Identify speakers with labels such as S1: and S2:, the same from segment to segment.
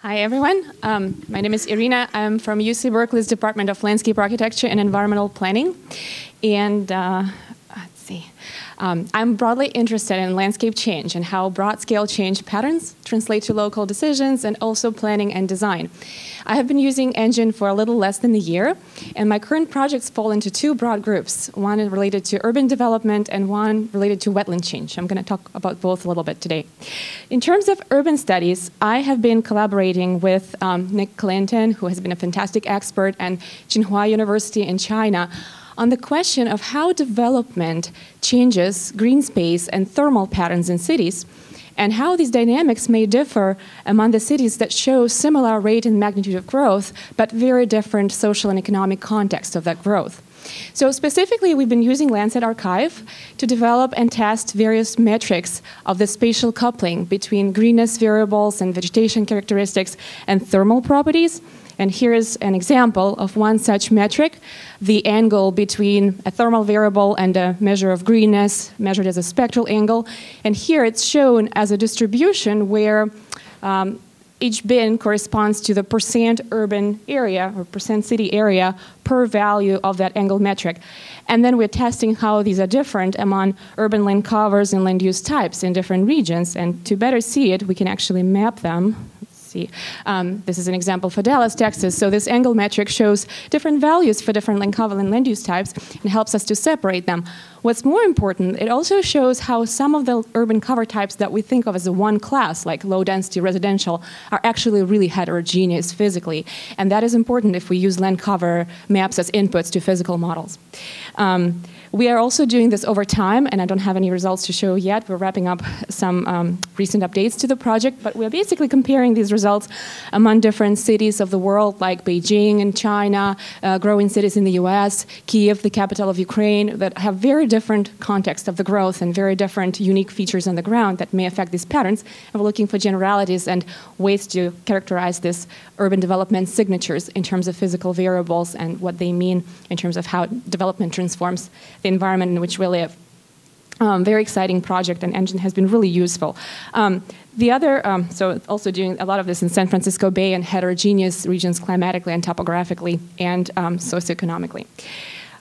S1: Hi, everyone. Um, my name is Iryna. I'm from UC Berkeley's Department of Landscape Architecture and Environmental Planning. And uh, let's see. Um, I'm broadly interested in landscape change and how broad scale change patterns translate to local decisions and also planning and design. I have been using Engine for a little less than a year, and my current projects fall into two broad groups one related to urban development and one related to wetland change. I'm going to talk about both a little bit today. In terms of urban studies, I have been collaborating with um, Nick Clinton, who has been a fantastic expert, and Tsinghua University in China on the question of how development changes green space and thermal patterns in cities and how these dynamics may differ among the cities that show similar rate and magnitude of growth but very different social and economic context of that growth. So specifically, we've been using Landsat Archive to develop and test various metrics of the spatial coupling between greenness variables and vegetation characteristics and thermal properties and here is an example of one such metric, the angle between a thermal variable and a measure of greenness measured as a spectral angle. And here it's shown as a distribution where um, each bin corresponds to the percent urban area or percent city area per value of that angle metric. And then we're testing how these are different among urban land covers and land use types in different regions. And to better see it, we can actually map them see. Um, this is an example for Dallas, Texas. So this angle metric shows different values for different land cover and land use types and helps us to separate them. What's more important, it also shows how some of the urban cover types that we think of as a one class, like low density residential, are actually really heterogeneous physically. And that is important if we use land cover maps as inputs to physical models. Um, we are also doing this over time, and I don't have any results to show yet. We're wrapping up some um, recent updates to the project, but we're basically comparing these results among different cities of the world, like Beijing in China, uh, growing cities in the US, Kiev, the capital of Ukraine, that have very different context of the growth and very different unique features on the ground that may affect these patterns. And we're looking for generalities and ways to characterize this urban development signatures in terms of physical variables and what they mean in terms of how development transforms the environment in which we live. Um, very exciting project, and Engine has been really useful. Um, the other, um, so also doing a lot of this in San Francisco Bay and heterogeneous regions climatically and topographically and um, socioeconomically.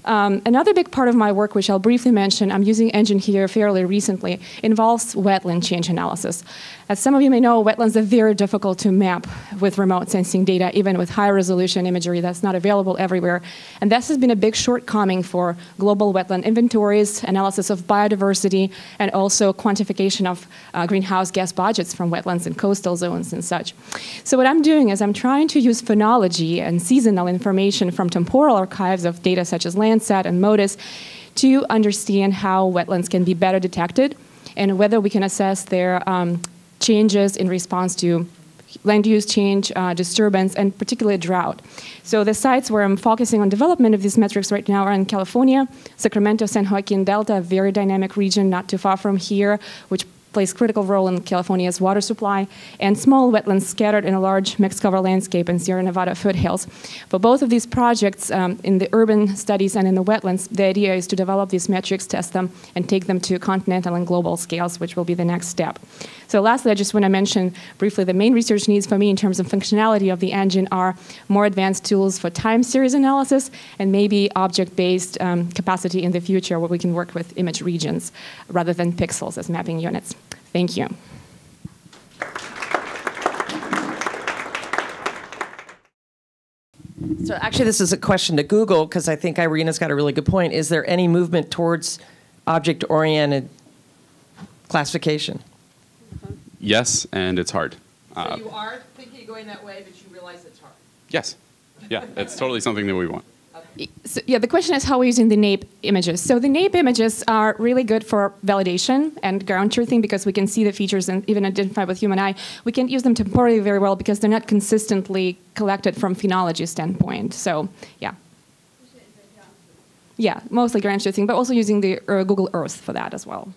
S1: Um, another big part of my work, which I'll briefly mention, I'm using Engine here fairly recently, involves wetland change analysis. As some of you may know, wetlands are very difficult to map with remote sensing data, even with high resolution imagery that's not available everywhere. And this has been a big shortcoming for global wetland inventories, analysis of biodiversity, and also quantification of uh, greenhouse gas budgets from wetlands and coastal zones and such. So what I'm doing is I'm trying to use phenology and seasonal information from temporal archives of data such as Landsat and MODIS to understand how wetlands can be better detected and whether we can assess their um, changes in response to land use change, uh, disturbance, and particularly drought. So the sites where I'm focusing on development of these metrics right now are in California, Sacramento, San Joaquin Delta, a very dynamic region not too far from here, which plays critical role in California's water supply, and small wetlands scattered in a large mixed cover landscape in Sierra Nevada foothills. For both of these projects, um, in the urban studies and in the wetlands, the idea is to develop these metrics, test them, and take them to continental and global scales, which will be the next step. So lastly, I just want to mention briefly the main research needs for me in terms of functionality of the engine are more advanced tools for time series analysis and maybe object-based um, capacity in the future where we can work with image regions rather than pixels as mapping units. Thank you.
S2: So actually, this is a question to Google because I think Iryna's got a really good point. Is there any movement towards object-oriented classification?
S3: Yes, and it's hard.
S2: So uh, you are thinking of going that way, but you realize it's hard.
S3: Yes. Yeah, it's totally something that we want.
S1: So, yeah, the question is how we're using the NAIP images. So the NAIP images are really good for validation and ground truthing because we can see the features and even identify with human eye. We can't use them temporally very well because they're not consistently collected from phenology standpoint. So yeah. Yeah, mostly ground truthing, but also using the uh, Google Earth for that as well.